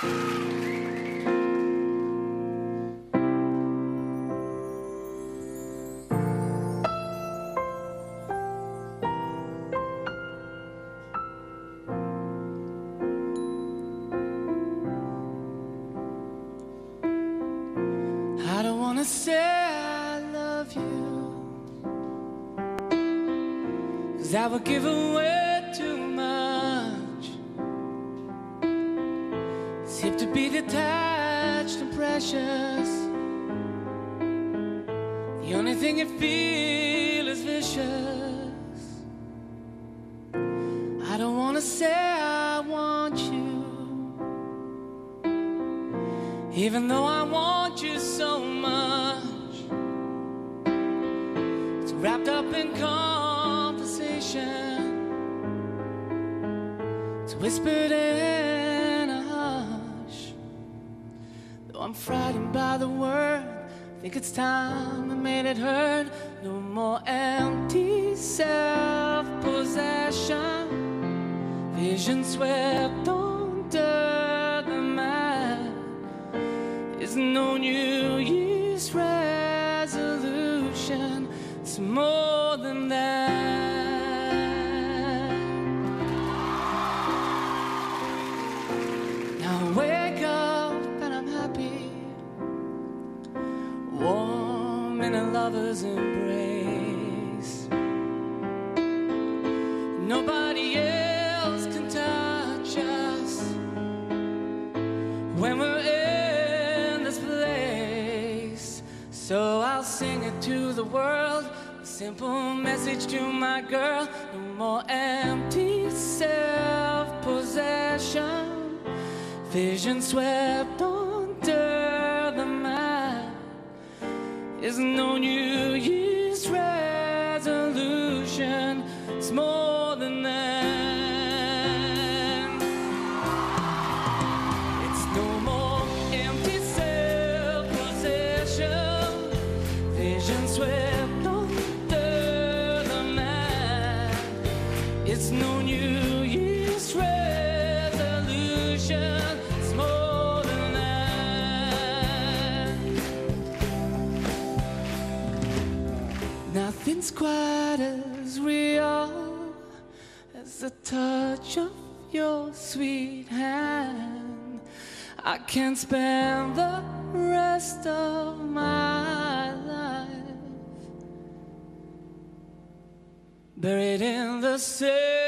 I don't wanna say I love you. Cause I would give away too Seem to be detached and precious. The only thing you feel is vicious. I don't wanna say I want you. Even though I want you so much, it's wrapped up in conversation. It's whispered in Though I'm frightened by the word, think it's time I made it hurt. No more empty self possession. Vision swept under the mat is no New Year's resolution. It's more than that. In a lover's embrace. Nobody else can touch us when we're in this place. So I'll sing it to the world. A simple message to my girl. No more empty self possession. Vision swept under Is no New Year's resolution. It's more than that. It's no more empty self-possession. Vision swept under the mat. It's no New Nothing's quite as real as the touch of your sweet hand. I can't spend the rest of my life buried in the sand.